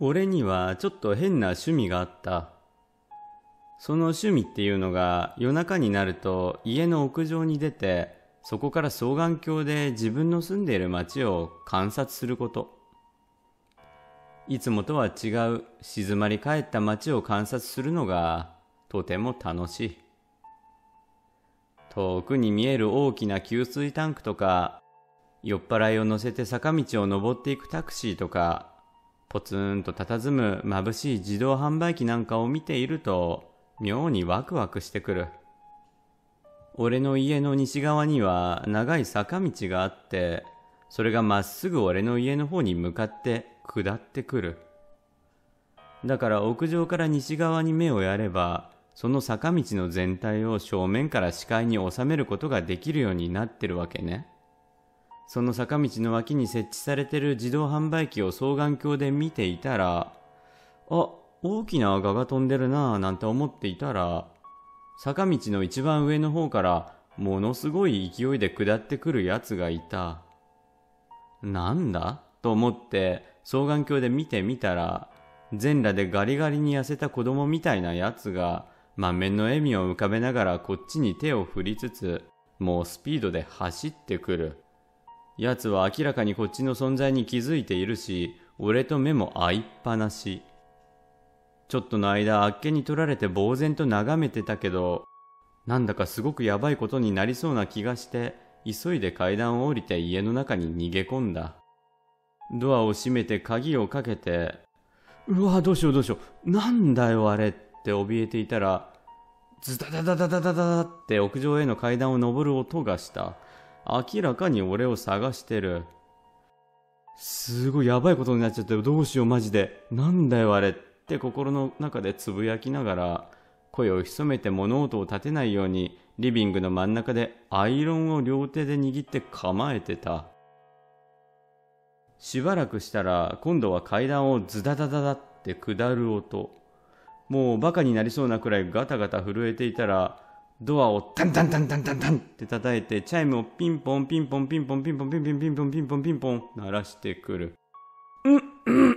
俺にはちょっと変な趣味があった。その趣味っていうのが夜中になると家の屋上に出てそこから双眼鏡で自分の住んでいる街を観察すること。いつもとは違う静まり返った街を観察するのがとても楽しい。遠くに見える大きな給水タンクとか酔っ払いを乗せて坂道を登っていくタクシーとかポツンと佇む眩しい自動販売機なんかを見ていると妙にワクワクしてくる。俺の家の西側には長い坂道があって、それがまっすぐ俺の家の方に向かって下ってくる。だから屋上から西側に目をやれば、その坂道の全体を正面から視界に収めることができるようになってるわけね。その坂道の脇に設置されてる自動販売機を双眼鏡で見ていたら、あ、大きな蛾が飛んでるなぁなんて思っていたら、坂道の一番上の方からものすごい勢いで下ってくるやつがいた。なんだ？と思って双眼鏡で見てみたら、全裸でガリガリに痩せた子供みたいなやつが満面の笑みを浮かべながらこっちに手を振りつつ、もうスピードで走ってくる。奴は明らかにこっちの存在に気づいているし、俺と目も合いっぱなし。ちょっとの間あっけに取られて呆然と眺めてたけど、なんだかすごくやばいことになりそうな気がして、急いで階段を降りて家の中に逃げ込んだ。ドアを閉めて鍵をかけて、うわ、どうしようどうしよう、なんだよあれって怯えていたら、ズタダダダダダダって屋上への階段を登る音がした。明らかに俺を探してる。すごいやばいことになっちゃったよ。どうしようマジで。なんだよあれって心の中でつぶやきながら、声を潜めて物音を立てないようにリビングの真ん中でアイロンを両手で握って構えてた。しばらくしたら今度は階段をズダダダダって下る音。もうバカになりそうなくらいガタガタ震えていたら、ドアをタンタンタンタンタンタンって叩いて、チャイムをピンポンピンポンピンポンピンポンピンポンピンポンピンポンピンポン鳴らしてくる。うん、うん、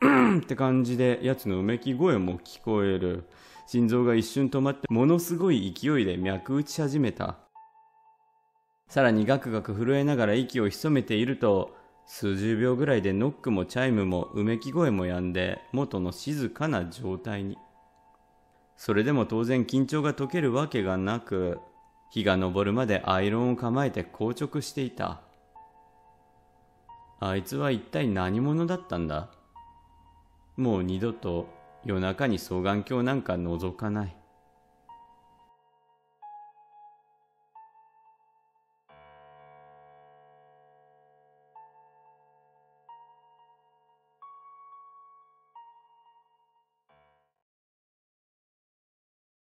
うん、って感じで、奴のうめき声も聞こえる。心臓が一瞬止まって、ものすごい勢いで脈打ち始めた。さらにガクガク震えながら息を潜めていると、数十秒ぐらいでノックもチャイムもうめき声も止んで、元の静かな状態に。それでも当然緊張が解けるわけがなく、日が昇るまでアイロンを構えて硬直していた。あいつは一体何者だったんだ？もう二度と夜中に双眼鏡なんか覗かない。